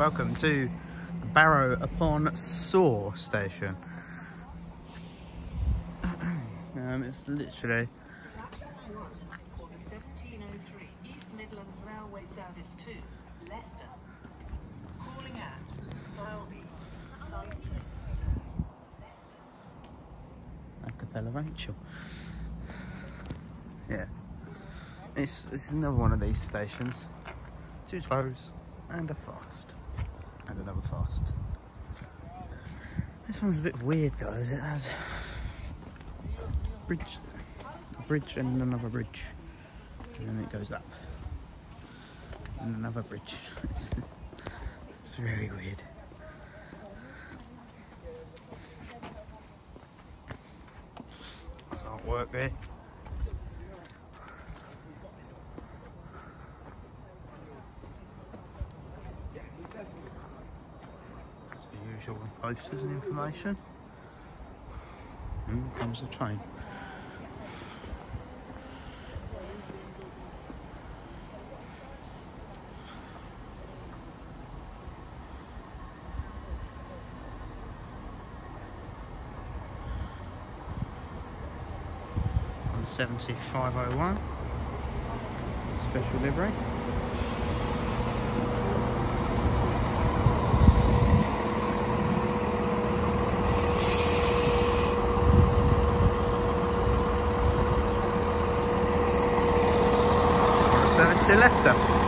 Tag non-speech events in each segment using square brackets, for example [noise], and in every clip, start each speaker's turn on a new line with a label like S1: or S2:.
S1: welcome to Barrow upon Soar station. [clears throat] um, it's literally
S2: For the 1703 East Midlands Railway Service to Leicester. Calling at Sileby, size 2. Leicester.
S1: Acapella Rachel. Yeah, it's, it's another one of these stations. Two slows and a fast, and another fast. This one's a bit weird though. It has bridge, a bridge, and another bridge, and then it goes up, and another bridge. It's, [laughs] it's very weird. There's artwork there. The posters and information. And here comes the train. on 7501 special livery service to Leicester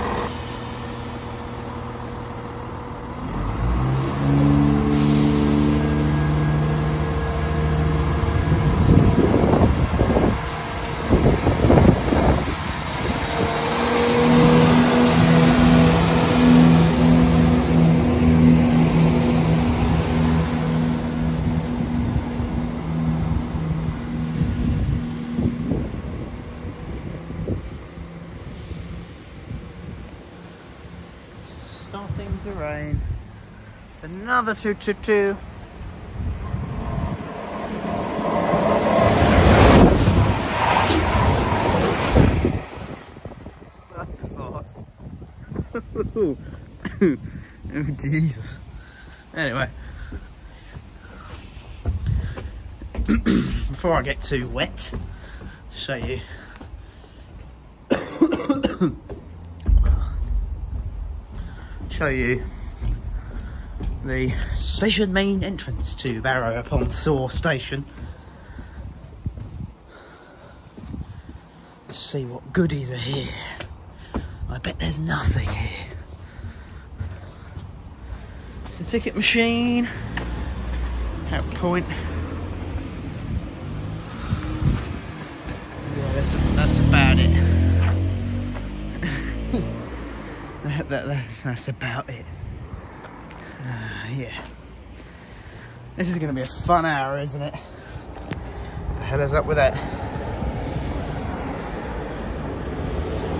S1: starting to rain another 222 That's fast. [laughs] oh, Jesus. Anyway. [coughs] Before I get too wet, show you. Show you the station main entrance to Barrow upon Soar station. Let's see what goodies are here. I bet there's nothing here. It's a ticket machine. Out point. Yeah, that's, that's about it. That, that, that, that's about it. Uh, yeah. This is going to be a fun hour, isn't it? The hell is up with that?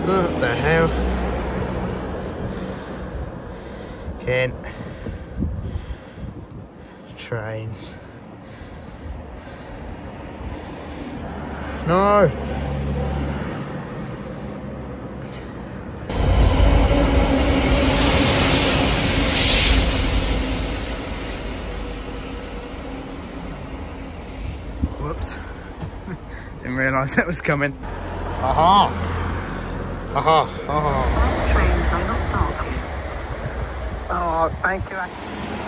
S1: What the hell? Kent. Trains. No! Didn't realise [laughs] that was coming. Aha! Aha! Aha!
S2: Trains are not stopped.
S1: Oh, thank you.